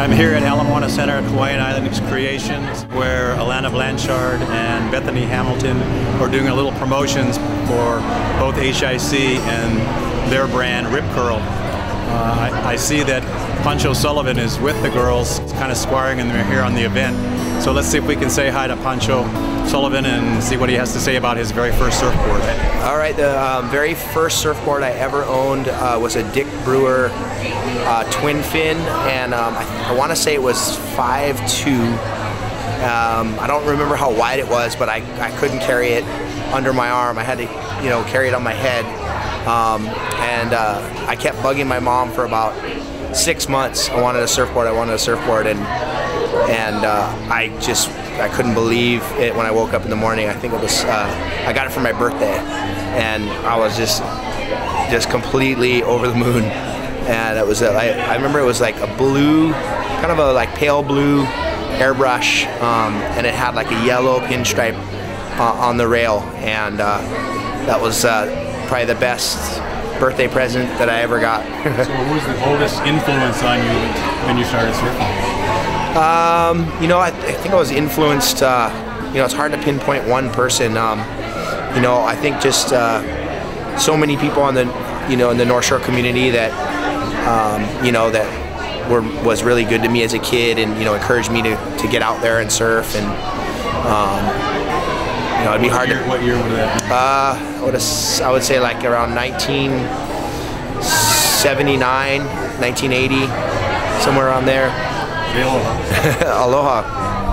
I'm here at Ala Moana Center at Hawaiian Islands Creations, where Alana Blanchard and Bethany Hamilton are doing a little promotions for both HIC and their brand Rip Curl. Uh, I, I, see that Pancho Sullivan is with the girls, kind of squaring in here on the event. So let's see if we can say hi to Pancho Sullivan and see what he has to say about his very first surfboard. All right, the um, very first surfboard I ever owned uh, was a Dick Brewer uh, twin fin, and um, I, I want to say it was 5'2". Um, I don't remember how wide it was, but I, I couldn't carry it under my arm. I had to, you know, carry it on my head. Um, and uh, I kept bugging my mom for about six months. I wanted a surfboard. I wanted a surfboard, and and uh, I just I couldn't believe it when I woke up in the morning. I think it was uh, I got it for my birthday, and I was just just completely over the moon. And it was I, I remember it was like a blue, kind of a like pale blue airbrush, um, and it had like a yellow pinstripe uh, on the rail, and uh, that was uh, probably the best birthday present that I ever got. so what was the oldest influence on you when you started surfing? Um, you know, I, I, think I was influenced, uh, you know, it's hard to pinpoint one person. Um, you know, I think just uh, so many people on the, you know, in the North Shore community that, um, you know, that were, was really good to me as a kid and, you know, encouraged me to, to get out there and surf and, um, you know, it'd be what hard year, to. What year would that be? Uh, I would, I would say like around 1979, 1980, somewhere around there. Aloha. Aloha.